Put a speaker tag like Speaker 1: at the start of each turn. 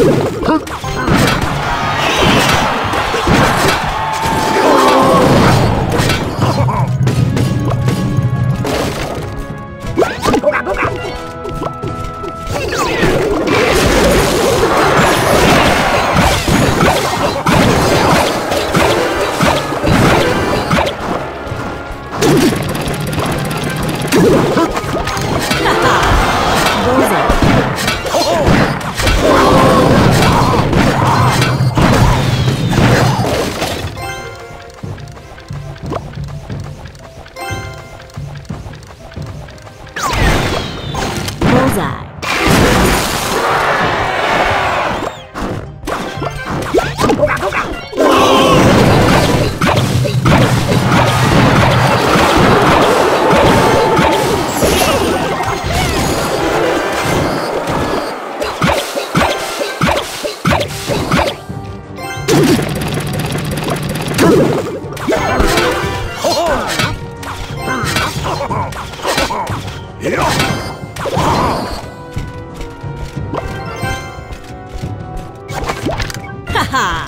Speaker 1: Huh?
Speaker 2: 在。
Speaker 3: Ha! Tá.